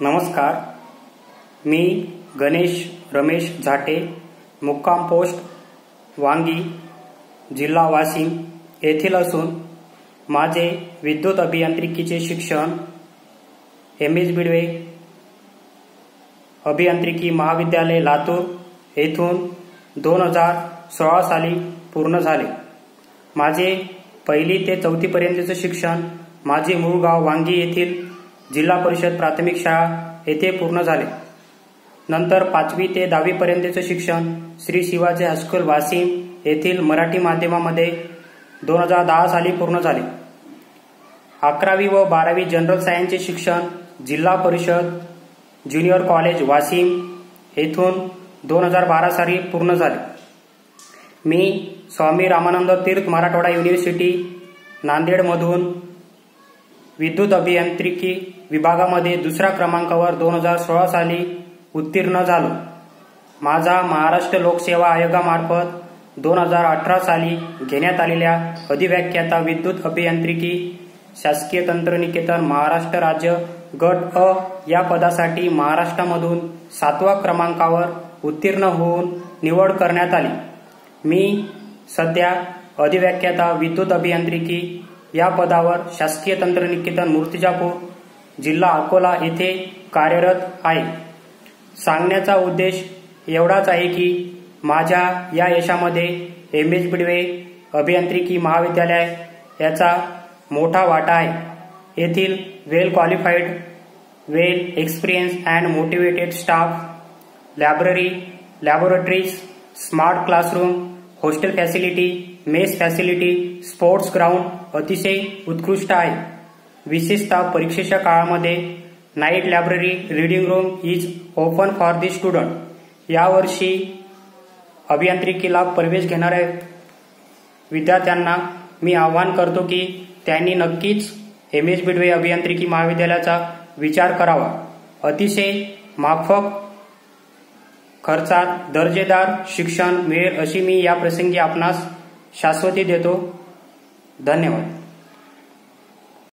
नमस्कार. मी गणेश रमेश झाटे मुक्काम पोस्ट वांगी जिल्हा वाशिम येथील असून माझे विद्युत अभियांत्रिकीचे शिक्षण एम एस बिडवे अभियांत्रिकी महाविद्यालय लातूर येथून दोन हजार सोळा साली पूर्ण झाले. माझे पहिली ते चौथीपर्यंतचे शिक्षण माझे मूळ गाव वांगी येथील जिल्हा परिषद प्राथमिक शाळा येथे पूर्ण झाले. नंतर पाचवी ते दहावीपर्यंतचे शिक्षण श्री शिवाजी हायस्कूल वासिम येथील मराठी माध्यमामध्ये दोन हजार दहा साली पूर्ण झाले. अकरावी व बारावी जनरल सायन्सचे शिक्षण जिल्हा परिषद ज्युनियर कॉलेज वाशिम येथून दोन हजार बारा साली पूर्ण झाले. मी स्वामी रामानंद तीर्थ मराठवाडा युनिव्हर्सिटी नांदेडमधून विद्युत अभियांत्रिकी विभागामध्ये दुसऱ्या क्रमांकावर दोन हजार सोळा साली उत्तीर्ण झालो. माझा महाराष्ट्र लोकसेवा आयोगामार्फत दोन हजार अठरा साली घेण्यात आलेल्या अधिव्याख्याता विद्युत अभियांत्रिकी शासकीय तंत्रनिकेतन महाराष्ट्र राज्य गट अ या पदासाठी महाराष्ट्रामधून सातव्या क्रमांकावर उत्तीर्ण होऊन निवड करण्यात आली. मी सध्या अधिव्याख्याता विद्युत अभियांत्रिकी या पदावर शासकीय तंत्रनिकेतन मूर्तिजापूर जिल्हा अकोला येथे कार्यरत आहे. सांगण्याचा उद्देश एवढाच आहे की माझ्या या यशामध्ये एम. एच बिडवे अभियांत्रिकी महाविद्यालय याचा मोठा वाटा आहे. येथील well qualified well experience and motivated staff library laboratories smart classroom hostel facility mess facility sports ground अतिशय उत्कृष्ट आहे. विशेषतः परीक्षेच्या काळामध्ये night library reading room is open for the student. यावर्षी अभियांत्रिकीला प्रवेश घेणाऱ्या विद्यार्थ्यांना मी आवाहन करतो की त्यांनी नक्कीच एम एस बिडवे अभियांत्रिकी महाविद्यालयाचा विचार करावा. अतिशय माफक खर्चात दर्जेदार शिक्षण मिळेल अशी मी या प्रसंगी आपणास शाश्वती देतो. धन्यवाद.